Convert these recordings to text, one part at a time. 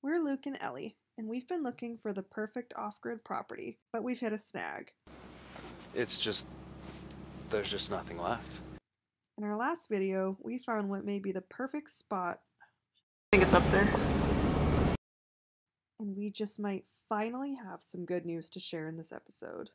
We're Luke and Ellie, and we've been looking for the perfect off grid property, but we've hit a snag. It's just, there's just nothing left. In our last video, we found what may be the perfect spot, I think it's up there. and we just might finally have some good news to share in this episode.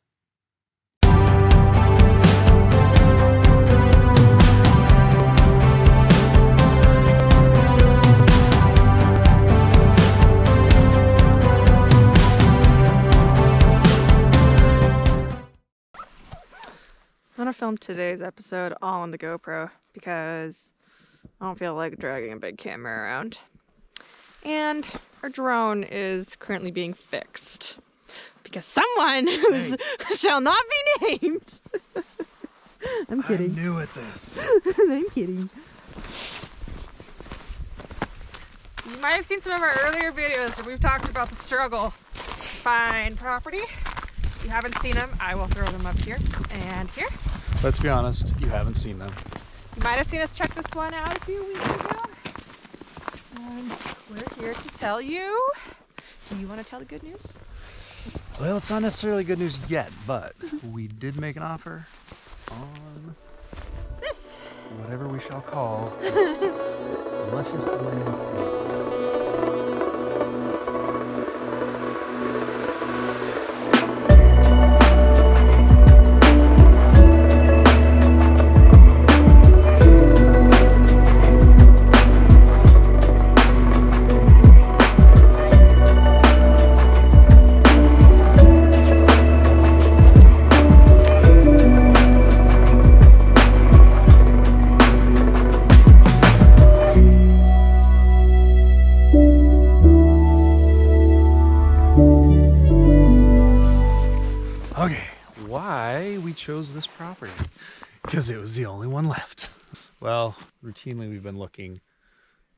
I'm gonna film today's episode all on the GoPro because I don't feel like dragging a big camera around. And our drone is currently being fixed because someone who shall not be named. I'm kidding. new at this. I'm kidding. You might have seen some of our earlier videos where we've talked about the struggle. Find property. If you haven't seen them, I will throw them up here and here. Let's be honest, you haven't seen them. You might have seen us check this one out a few weeks ago. And we're here to tell you. Do you want to tell the good news? Well, it's not necessarily good news yet, but we did make an offer on This. whatever we shall call luscious chose this property? Because it was the only one left. Well, routinely we've been looking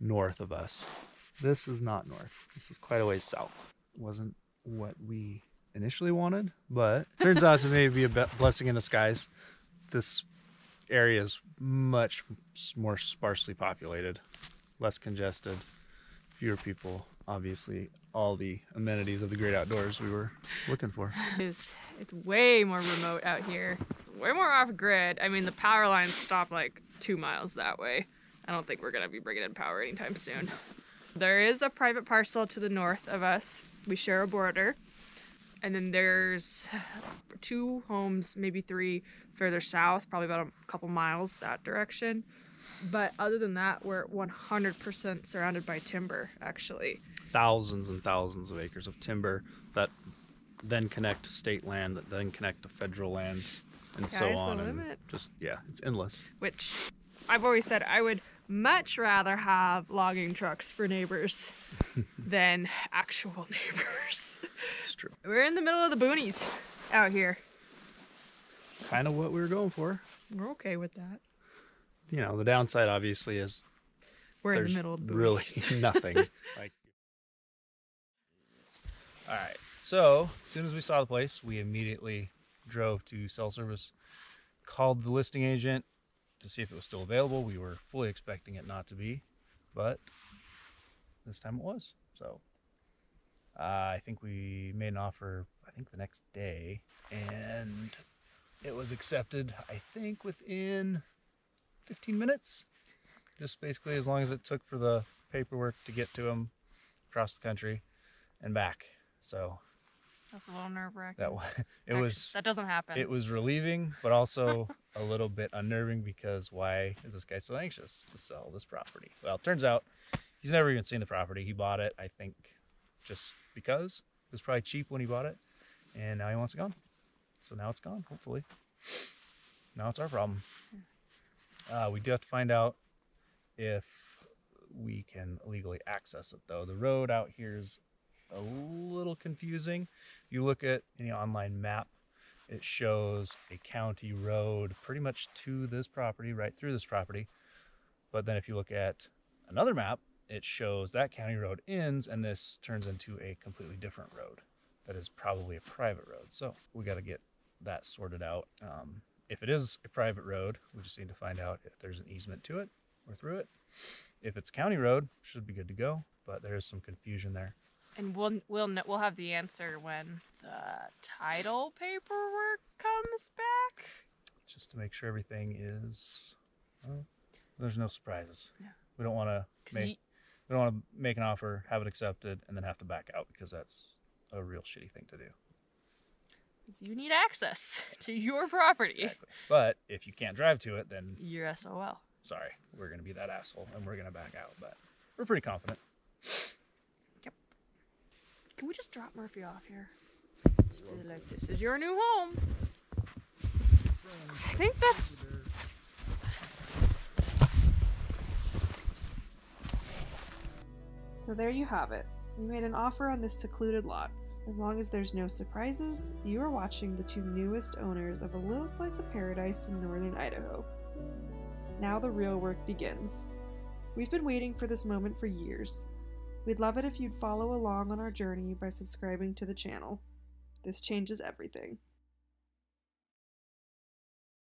north of us. This is not north. This is quite a ways south. Wasn't what we initially wanted, but turns out to maybe be a blessing in disguise. This area is much more sparsely populated, less congested, fewer people. Obviously, all the amenities of the great outdoors we were looking for. It's, it's way more remote out here. Way more off grid. I mean, the power lines stop like two miles that way. I don't think we're to be bringing in power anytime soon. There is a private parcel to the north of us. We share a border. And then there's two homes, maybe three, further south, probably about a couple miles that direction. But other than that, we're 100% surrounded by timber, actually. Thousands and thousands of acres of timber that then connect to state land, that then connect to federal land, and so Sky's the on. And just yeah, it's endless. which I've always said I would much rather have logging trucks for neighbors than actual neighbors. It's true. We're in the middle of the boonies out here. Kind of what we were going for. We're okay with that. You know, the downside obviously is We're in the middle of the boonies. really nothing. like, all right. So as soon as we saw the place, we immediately drove to cell service, called the listing agent to see if it was still available. We were fully expecting it not to be, but this time it was. So uh, I think we made an offer. I think the next day, and it was accepted. I think within 15 minutes just basically as long as it took for the paperwork to get to him across the country and back. So That's a little nerve wracking. that wa- it was that doesn't happen. it was relieving, but also a little bit unnerving because why is this guy so anxious to sell this property? Well, it turns out he's never even seen the property. He bought it, I think, just because it was probably cheap when he bought it, and now he wants it gone. So now it's gone. Hopefully, now it's our problem. Uh, we do have to find out if we can legally access it, though. The road out here is a little confusing. You look at any online map, it shows a county road pretty much to this property, right through this property. But then if you look at another map, it shows that county road ends and this turns into a completely different road that is probably a private road. So we got to get that sorted out. Um, if it is a private road, we just need to find out if there's an easement to it we're through it. If it's county road, should be good to go, but there is some confusion there. And we'll we'll we'll have the answer when the title paperwork comes back. Just to make sure everything is, well, there's no surprises. Yeah. We don't want to make y- we don't want to make an offer, have it accepted, and then have to back out because that's a real shitty thing to do. 'cause you need access to your property. Exactly. But if you can't drive to it, then You're SOL. sorry, we're gonna be that asshole and we're gonna back out. But we're pretty confident. Can we just drop Murphy off here? Just be like, this is your new home. I think that's. So there you have it. We made an offer on this secluded lot. As long as there's no surprises, you are watching the two newest owners of a little slice of paradise in northern Idaho. Now the real work begins. We've been waiting for this moment for years. We'd love it if you'd follow along on our journey by subscribing to the channel. This changes everything.